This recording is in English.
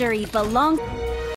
Victory belongs...